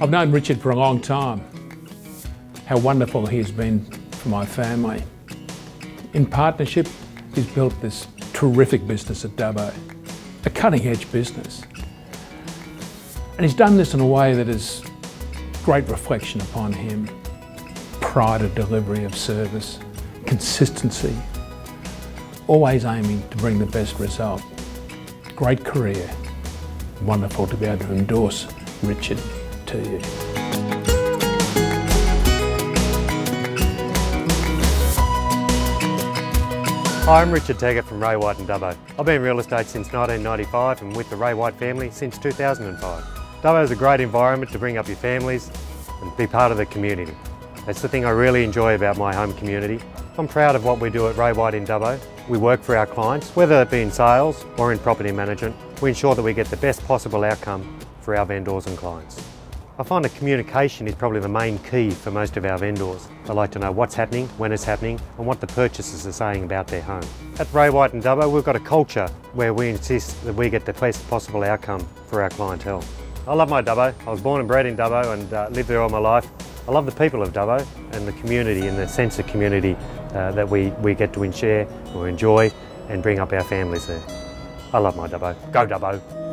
I've known Richard for a long time. How wonderful he has been for my family. In partnership, he's built this terrific business at Dubbo, a cutting edge business. And he's done this in a way that is great reflection upon him. Pride of delivery of service, consistency, always aiming to bring the best result. Great career. Wonderful to be able to endorse Richard to you. Hi, I'm Richard Tegart from Ray White and Dubbo. I've been in real estate since 1995 and with the Ray White family since 2005. Dubbo is a great environment to bring up your families and be part of the community. That's the thing I really enjoy about my home community. I'm proud of what we do at Ray White in Dubbo. We work for our clients, whether it be in sales or in property management. We ensure that we get the best possible outcome for our vendors and clients. I find that communication is probably the main key for most of our vendors. They like to know what's happening, when it's happening, and what the purchasers are saying about their home. At Ray White and Dubbo, we've got a culture where we insist that we get the best possible outcome for our clientele. I love my Dubbo. I was born and bred in Dubbo and uh, lived there all my life. I love the people of Dubbo and the community and the sense of community uh, that we, we get to share or enjoy and bring up our families there. I love my Dubbo. Go Dubbo!